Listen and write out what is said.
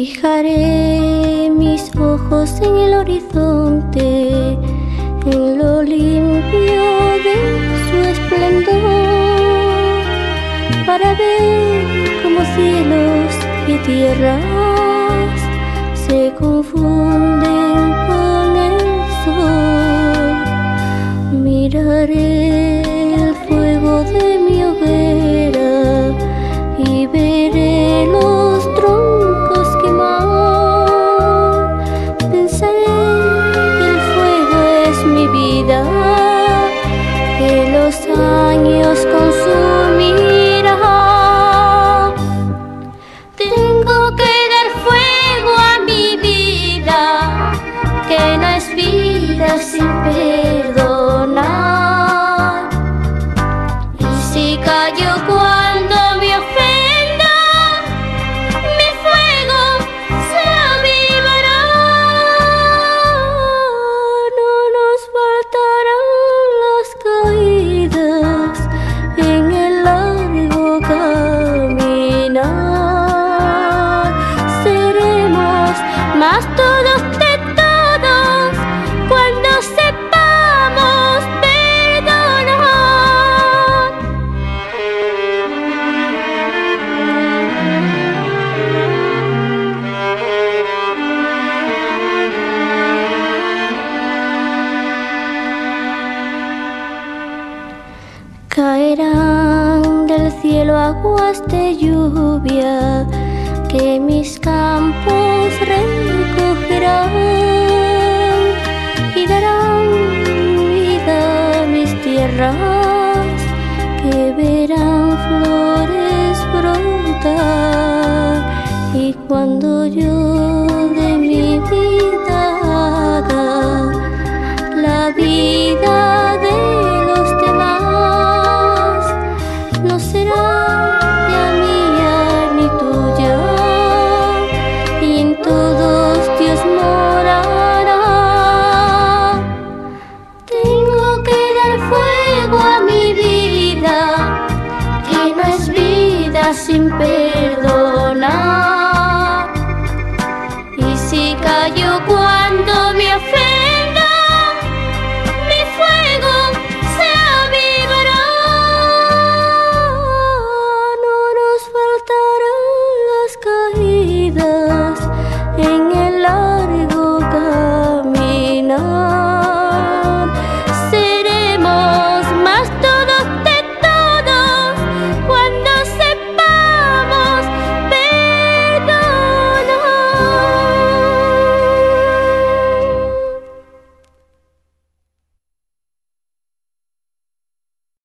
Fijaré mis ojos en el horizonte, en lo limpio de su esplendor, para ver cómo cielos y tierras se confunden con el sol. Miraré el fuego de mi hoguera y veré más todos de todos cuando sepamos perdonar. Caerán del cielo aguas de lluvia que mis campos que verán flores brotar y cuando yo de mi vida haga la vida de los demás no será 有过